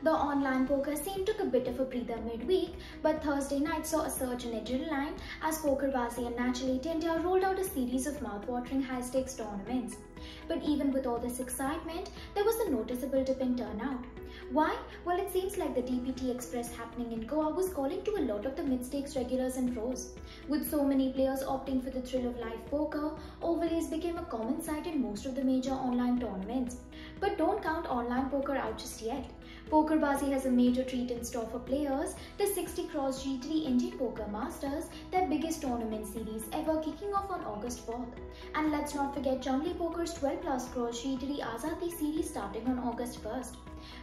The online poker scene took a bit of a breather midweek, but Thursday night saw a surge in adrenaline as Poker PokerBaazi and Natural India rolled out a series of mouth-watering high-stakes tournaments. But even with all this excitement, there was a noticeable dip in turnout. Why? Well, it seems like the DPT Xpress happening in Goa was calling to a lot of the mid-stakes regulars and pros. With so many players opting for the thrill of live poker, overlays became a common sight in most of the major online tournaments. But don't count online poker out just yet. PokerBaazi has a major treat in store for players, the 60 Crores GTD Indian Poker Masters, their biggest tournament series ever kicking off on August 4th. And let's not forget Junglee Poker's 12 plus Crores GTD Azadi series starting on August 1st.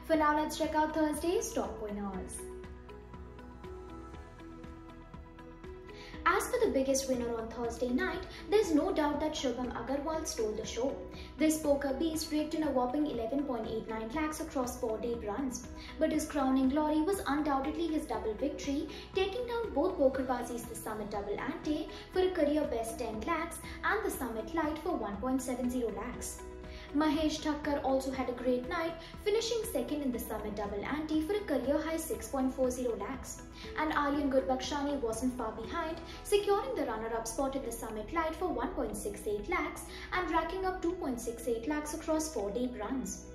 For now, let's check out Thursday's top winners. As for the biggest winner on Thursday night, there's no doubt that Shubham Agarwal stole the show. This poker beast raked in a whopping 11.89 lakhs across 4 day runs. But his crowning glory was undoubtedly his double victory, taking down both PokerBaazi's The Summit Double Ante for a career best 10 lakhs and The Summit Lite for 1.70 lakhs. Mahesh Thakkar also had a great night, finishing second in the Summit Double Ante for a career high 6.40 lakhs. And Areyann Gurbaxani wasn't far behind, securing the runner-up spot in the Summit Lite for 1.68 lakhs and racking up 2.68 lakhs across 4 deep runs.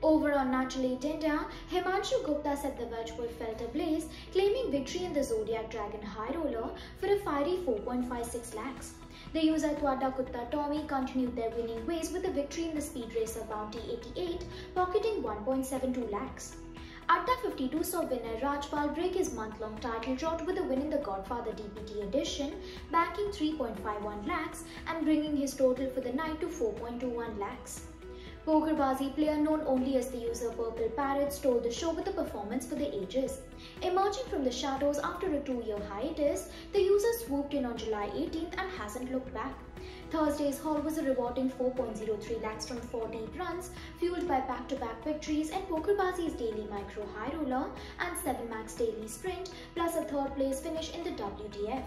Over on Natural 8 Himanshu Gupta set the virtual felt ablaze, claiming victory in the Zodiac Dragon High Roller for a fiery 4.56 lakhs. The user Twada Kutta Tommy continued their winning ways with a victory in the Speed Racer Bounty 88, pocketing 1.72 lakhs. Adda 52 saw winner Rajpal break his month-long title drought with a win in the Godfather DPT edition, banking 3.51 lakhs and bringing his total for the night to 4.21 lakhs. PokerBaazi player known only as the user Purple Parrot stole the show with a performance for the ages. Emerging from the shadows after a two-year hiatus, the user swooped in on July 18th and hasn't looked back. Thursday's haul was a rewarding 4.03 lakhs from 4 deep runs, fueled by back-to-back -back victories in PokerBaazi's daily micro high roller and 7 max daily sprint, plus a third place finish in the WTF.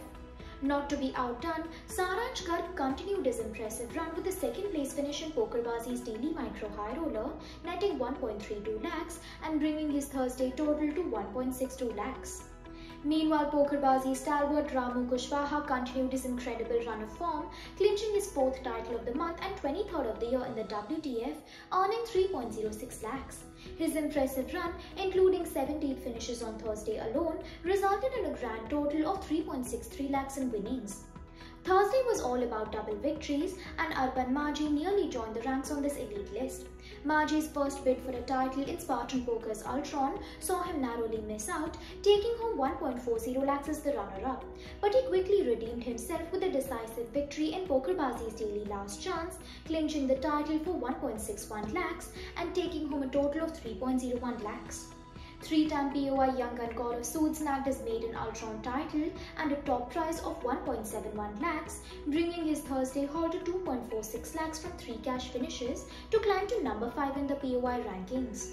Not to be outdone, Saransh Garg continued his impressive run with a second place finish in PokerBaazi's daily micro high roller, netting 1.32 lakhs and bringing his Thursday total to 1.62 lakhs. Meanwhile, PokerBaazi stalwart Ramu Kushwaha continued his incredible run of form, clinching his fourth title of the month and 23rd of the year in the WTF, earning 3.06 lakhs. His impressive run, including 17 finishes on Thursday alone, resulted in a grand total of 3.63 lakhs in winnings. Thursday was all about double victories and Arpan Majhi nearly joined the ranks on this elite list. Majhi's first bid for a title in Spartan Poker's Ultron saw him narrowly miss out, taking home 1.40 lakhs as the runner-up. But he quickly redeemed himself with a decisive victory in PokerBaazi's daily last chance, clinching the title for 1.61 lakhs and taking home a total of 3.01 lakhs. Three-time POI young gun Gaurav Sood snagged his maiden Ultron title and a top prize of 1.71 lakhs, bringing his Thursday haul to 2.46 lakhs from three cash finishes to climb to number 5 in the POI rankings.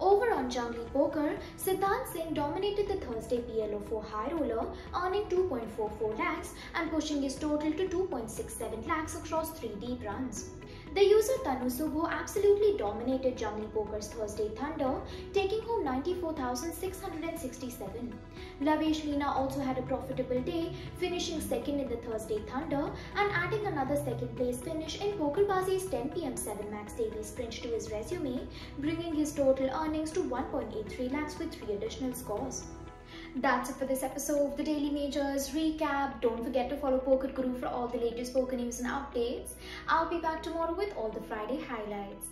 Over on Junglee Poker, Siddhant Singh dominated the Thursday PLO4 high roller, earning 2.44 lakhs and pushing his total to 2.67 lakhs across 3 deep runs. The user Tanu Subho absolutely dominated Junglee Poker's Thursday Thunder, taking home 94,667. Lavesh Meena also had a profitable day, finishing second in the Thursday Thunder and adding another second place finish in PokerBaazi's 10 pm 7 max daily sprint to his resume, bringing his total earnings to 1.83 lakhs with 3 additional scores. That's it for this episode of the Daily Majors recap. Don't forget to follow Poker Guru for all the latest poker news and updates. I'll be back tomorrow with all the Friday highlights.